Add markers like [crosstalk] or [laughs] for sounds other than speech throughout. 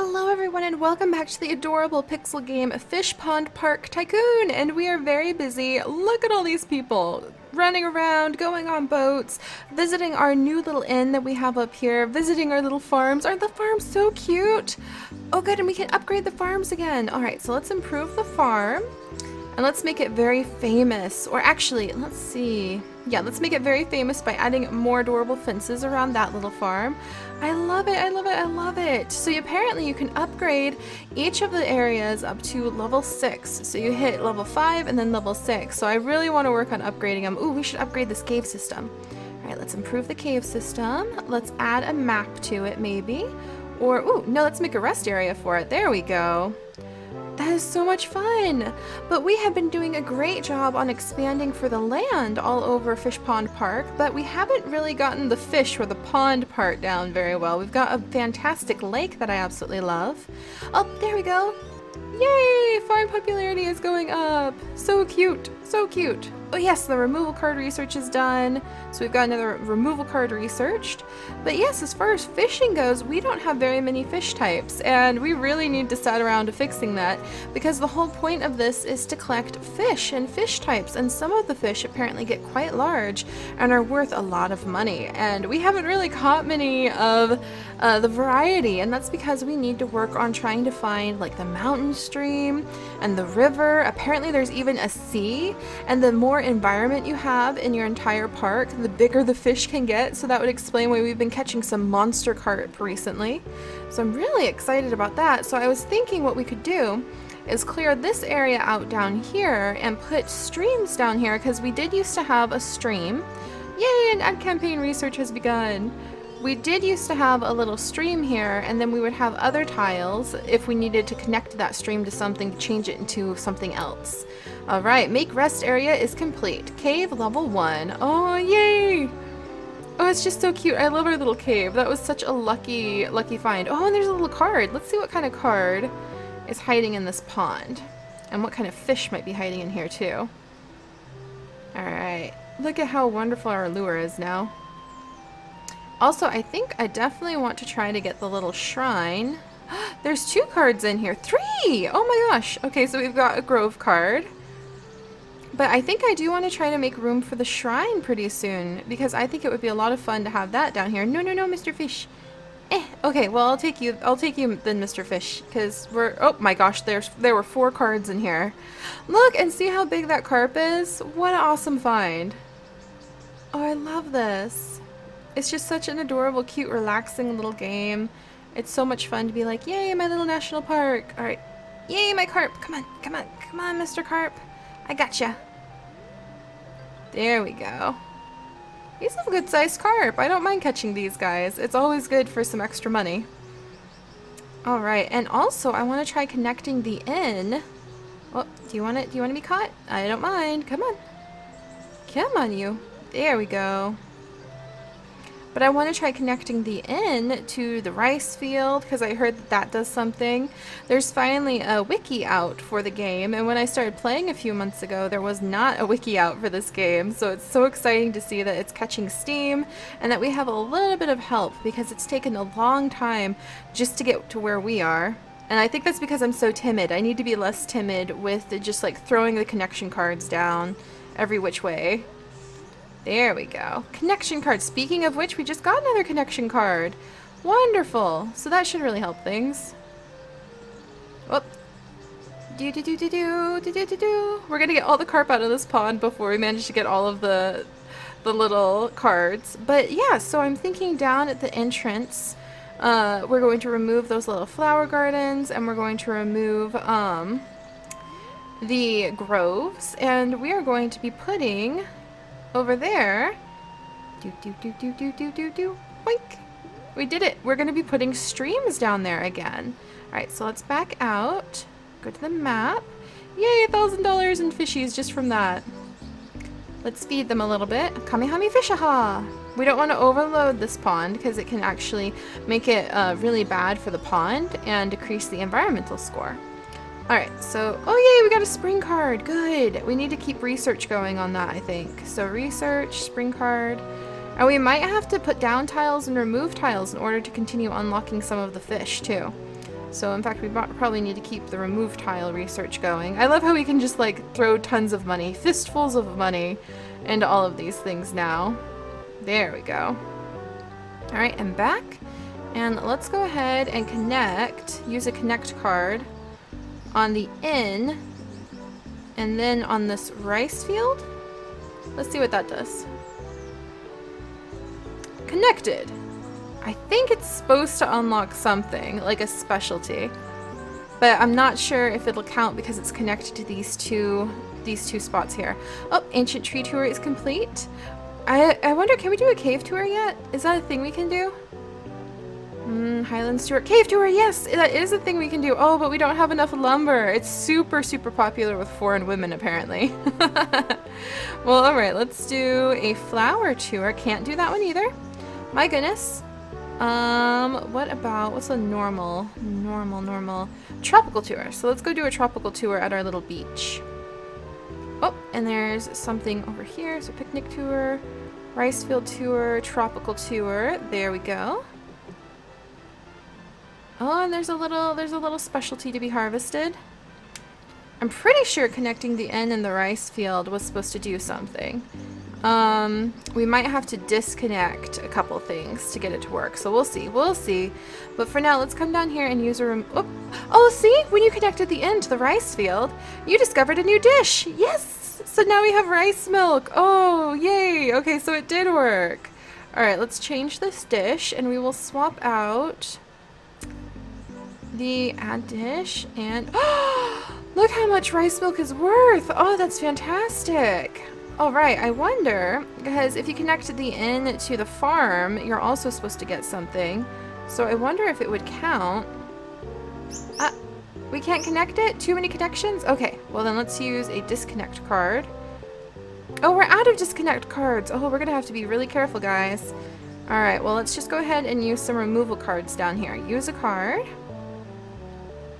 Hello everyone and welcome back to the adorable pixel game Fish Pond Park Tycoon and we are very busy. Look at all these people running around, going on boats, visiting our new little inn that we have up here, visiting our little farms. Aren't the farms so cute? Oh good, and we can upgrade the farms again. Alright, so let's improve the farm and let's make it very famous. Or actually, let's see. Yeah, let's make it very famous by adding more adorable fences around that little farm. I love it, I love it, I love it. So apparently you can upgrade each of the areas up to level 6. So you hit level 5 and then level 6. So I really want to work on upgrading them. Ooh, we should upgrade this cave system. Alright, let's improve the cave system. Let's add a map to it maybe. Or, ooh, no, let's make a rest area for it. There we go. That is so much fun! But we have been doing a great job on expanding for the land all over Fish Pond Park, but we haven't really gotten the fish or the pond part down very well. We've got a fantastic lake that I absolutely love. Oh, there we go! Yay! Farm popularity is going up! So cute! So cute! Oh yes, the removal card research is done. So we've got another removal card researched. But yes, as far as fishing goes, we don't have very many fish types. And we really need to set around to fixing that. Because the whole point of this is to collect fish and fish types. And some of the fish apparently get quite large and are worth a lot of money. And we haven't really caught many of uh, the variety. And that's because we need to work on trying to find like the mountain stream and the river. Apparently there's even a sea. And the more more environment you have in your entire park, the bigger the fish can get. So that would explain why we've been catching some monster carp recently. So I'm really excited about that. So I was thinking what we could do is clear this area out down here and put streams down here because we did used to have a stream. Yay, an ad campaign research has begun. We did used to have a little stream here and then we would have other tiles if we needed to connect that stream to something to change it into something else. Alright, make rest area is complete. Cave level 1. Oh, yay! Oh, it's just so cute. I love our little cave. That was such a lucky, lucky find. Oh, and there's a little card. Let's see what kind of card is hiding in this pond. And what kind of fish might be hiding in here, too. Alright. Look at how wonderful our lure is now. Also, I think I definitely want to try to get the little shrine. [gasps] There's two cards in here. Three! Oh my gosh. Okay, so we've got a Grove card. But I think I do want to try to make room for the shrine pretty soon because I think it would be a lot of fun to have that down here. No, no, no, Mr. Fish. Eh, okay, well, I'll take you, I'll take you then, Mr. Fish, because we're, oh my gosh, there's, there were four cards in here. Look, and see how big that carp is? What an awesome find. Oh, I love this. It's just such an adorable, cute, relaxing little game. It's so much fun to be like, yay, my little national park. All right, yay, my carp. Come on, come on, come on, Mr. Carp. I gotcha. There we go. These have good sized carp. I don't mind catching these guys. It's always good for some extra money. Alright, and also I want to try connecting the inn. Oh, do you want it? Do you want to be caught? I don't mind. Come on. Come on, you. There we go. But I want to try connecting the inn to the rice field because I heard that that does something. There's finally a wiki out for the game and when I started playing a few months ago there was not a wiki out for this game so it's so exciting to see that it's catching steam and that we have a little bit of help because it's taken a long time just to get to where we are. And I think that's because I'm so timid. I need to be less timid with just like throwing the connection cards down every which way. There we go. Connection card. Speaking of which, we just got another connection card. Wonderful. So that should really help things. Whoop. Do do do do do do do do do. We're gonna get all the carp out of this pond before we manage to get all of the the little cards. But yeah, so I'm thinking down at the entrance, uh, we're going to remove those little flower gardens and we're going to remove um, the groves and we are going to be putting over there. Do do do do do do do do. Boink. We did it. We're going to be putting streams down there again. Alright, so let's back out. Go to the map. Yay, a thousand dollars in fishies just from that. Let's feed them a little bit. Kamehame fishaha! We don't want to overload this pond because it can actually make it uh, really bad for the pond and decrease the environmental score. Alright, so, oh yay, we got a spring card. Good. We need to keep research going on that, I think. So research, spring card. And we might have to put down tiles and remove tiles in order to continue unlocking some of the fish, too. So in fact, we probably need to keep the remove tile research going. I love how we can just like throw tons of money, fistfuls of money, into all of these things now. There we go. All right, and back. And let's go ahead and connect, use a connect card on the inn, and then on this rice field. Let's see what that does. Connected. I think it's supposed to unlock something, like a specialty. But I'm not sure if it'll count because it's connected to these two these two spots here. Oh, Ancient Tree Tour is complete. I, I wonder, can we do a cave tour yet? Is that a thing we can do? Mm, Highland Tour. Cave tour, yes! That is a thing we can do. Oh, but we don't have enough lumber. It's super, super popular with foreign women, apparently. [laughs] well, alright, let's do a flower tour. Can't do that one either. My goodness. Um, what about, what's a normal, normal, normal, tropical tour. So let's go do a tropical tour at our little beach. Oh, and there's something over here. So picnic tour, rice field tour, tropical tour. There we go. Oh, and there's a little, there's a little specialty to be harvested. I'm pretty sure connecting the N and the rice field was supposed to do something. Um, we might have to disconnect a couple things to get it to work, so we'll see, we'll see. But for now, let's come down here and use a room. oh, oh, see? When you connected the end to the rice field, you discovered a new dish! Yes! So now we have rice milk! Oh, yay! Okay, so it did work. Alright, let's change this dish, and we will swap out the add dish, and- oh, [gasps] Look how much rice milk is worth! Oh, that's fantastic! All right. I wonder, because if you connect the inn to the farm, you're also supposed to get something. So I wonder if it would count. Uh, we can't connect it? Too many connections? Okay, well then let's use a disconnect card. Oh, we're out of disconnect cards. Oh, we're gonna have to be really careful, guys. Alright, well let's just go ahead and use some removal cards down here. Use a card.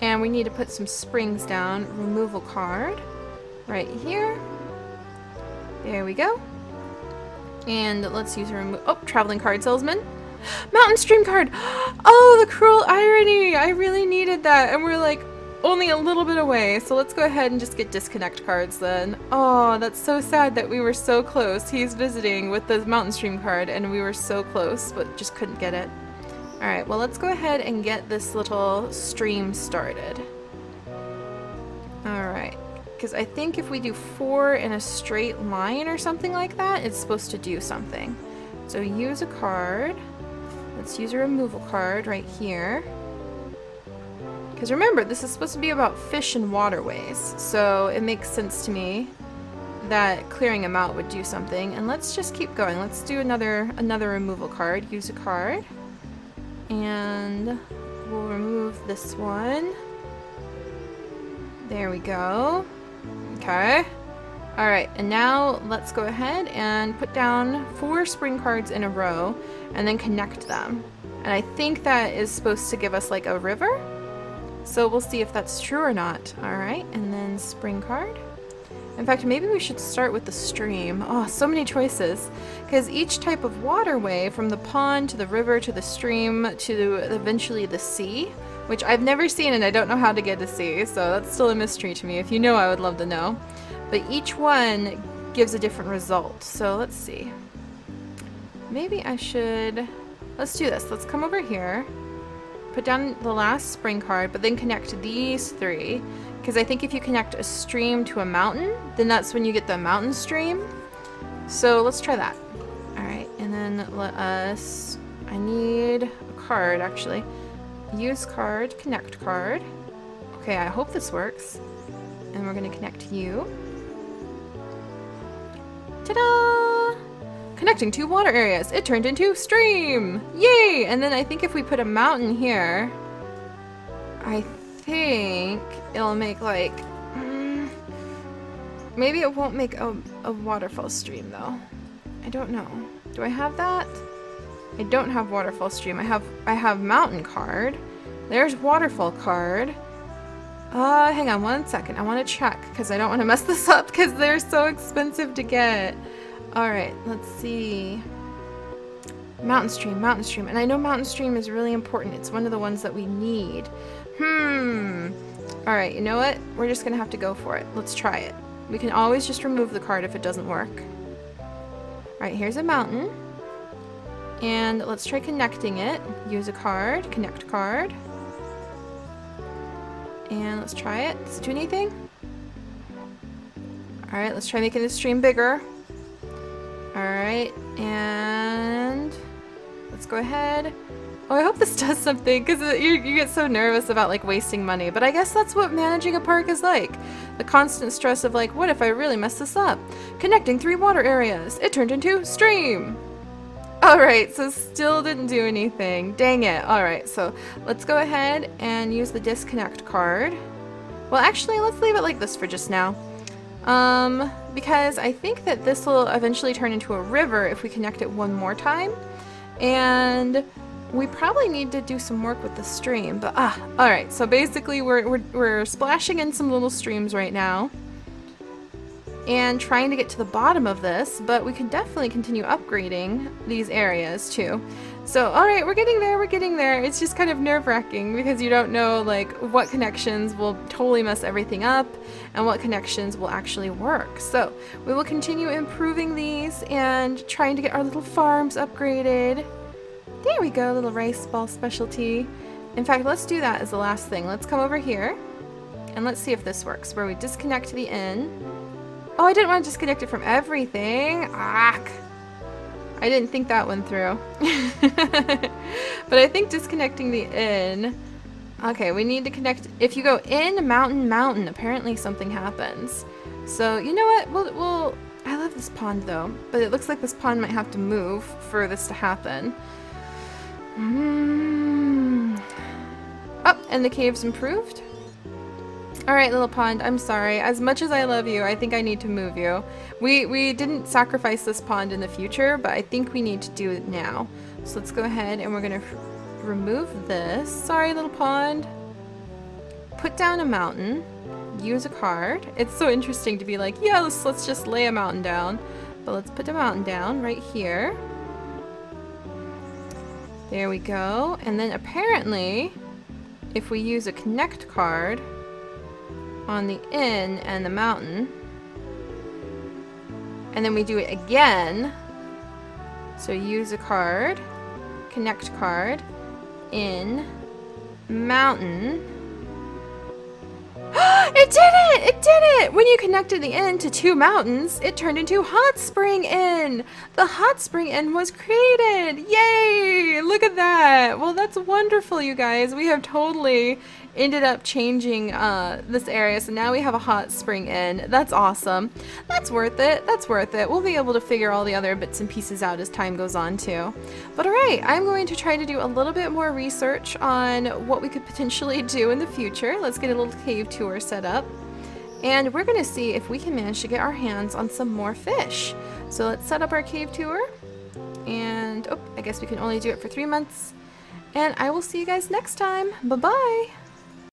And we need to put some springs down. Removal card. Right here. There we go. And let's use a remove- Oh, traveling card salesman. [gasps] Mountain stream card. [gasps] Oh, the cruel irony. I really needed that. And we're like only a little bit away. So let's go ahead and just get disconnect cards then. Oh, that's so sad that we were so close. He's visiting with the mountain stream card and we were so close, but just couldn't get it. All right, well, let's go ahead and get this little stream started. All right. Because I think if we do four in a straight line or something like that, it's supposed to do something. So use a card. Let's use a removal card right here. Because remember, this is supposed to be about fish and waterways. So it makes sense to me that clearing them out would do something. And let's just keep going. Let's do another another removal card. Use a card. And we'll remove this one. There we go. Okay. Alright, and now let's go ahead and put down four spring cards in a row and then connect them. And I think that is supposed to give us like a river. So we'll see if that's true or not. Alright, and then spring card. In fact, maybe we should start with the stream. Oh, so many choices. Because each type of waterway, from the pond to the river to the stream to eventually the sea, which I've never seen and I don't know how to get to see, so that's still a mystery to me. If you know, I would love to know. But each one gives a different result, so let's see. Maybe I should... Let's do this. Let's come over here, put down the last spring card, but then connect these three. Because I think if you connect a stream to a mountain, then that's when you get the mountain stream. So let's try that. Alright, and then let us... I need a card, actually. Use card, connect card. Okay, I hope this works. And we're gonna connect you. Ta-da! Connecting two water areas. It turned into stream! Yay! And then I think if we put a mountain here, I think it'll make like... Mm, maybe it won't make a, a waterfall stream though. I don't know. Do I have that? I don't have waterfall stream. I have I have mountain card. There's waterfall card. Uh, hang on one second. I want to check because I don't want to mess [laughs] this up because they're so expensive to get. All right, let's see. Mountain Stream, Mountain Stream. And I know Mountain Stream is really important. It's one of the ones that we need. Hmm. Alright, you know what? We're just to have to go for it. Let's try it. We can always just remove the card if it doesn't work. Alright, here's a mountain. And let's try connecting it. Use a card. Connect card. And let's try it. Does it do anything? Alright, let's try making the stream bigger. Alright, and let's go ahead. Oh, I hope this does something, because you, you get so nervous about, like, wasting money. But I guess that's what managing a park is like. The constant stress of, like, what if I really mess this up? Connecting three water areas. It turned into stream. Alright, so still didn't do anything. Dang it. Alright, so let's go ahead and use the disconnect card. Well, actually, let's leave it like this for just now. Um, because I think that this will eventually turn into a river if we connect it one more time. And we probably need to do some work with the stream, but ah, alright, so basically we're, we're, we're splashing in some little streams right now and trying to get to the bottom of this, but we can definitely continue upgrading these areas too. So, alright, we're getting there, we're getting there. It's just kind of nerve-wracking because you don't know, like, what connections will totally mess everything up and what connections will actually work. So, we will continue improving these and trying to get our little farms upgraded. There we go, little rice ball specialty. In fact, let's do that as the last thing. Let's come over here and let's see if this works, where we disconnect the inn. Oh, I didn't want to disconnect it from everything. Ah, I didn't think that one through. [laughs] but I think disconnecting the inn... Okay, we need to connect... If you go in mountain, mountain, apparently something happens. So, you know what? We'll, we'll... I love this pond, though. But it looks like this pond might have to move for this to happen. Mm. Oh, and the cave's improved? Alright, little pond, I'm sorry. As much as I love you, I think I need to move you. We, we didn't sacrifice this pond in the future, but I think we need to do it now. So let's go ahead and we're to remove this. Sorry, little pond. Put down a mountain. Use a card. It's so interesting to be like, yeah, let's, let's just lay a mountain down. But let's put the mountain down right here. There we go. And then apparently, if we use a connect card, on the inn and the mountain. And then we do it again. So use a card, connect card, inn, mountain. [gasps] Oh, [gasps] it did it! It did it! When you connected the inn to two mountains, it turned into Hot Spring Inn! The Hot Spring Inn was created! Yay! Look at that! Well, that's wonderful, you guys. We have totally ended up changing uh, this area, so now we have a hot spring inn. That's awesome. That's worth it. That's worth it. We'll be able to figure all the other bits and pieces out as time goes on too. But alright, I'm going to try to do a little bit more research on what we could potentially [laughs] do in the future. Let's get a little cave tour set up. And we're to see if we can manage to get our hands on some more fish. So let's set up our cave tour. And, oh, I guess we can only do it for three months. And I will see you guys next time. Bye-bye!